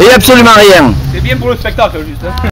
Et absolument rien. C'est bien pour le spectacle juste. hein.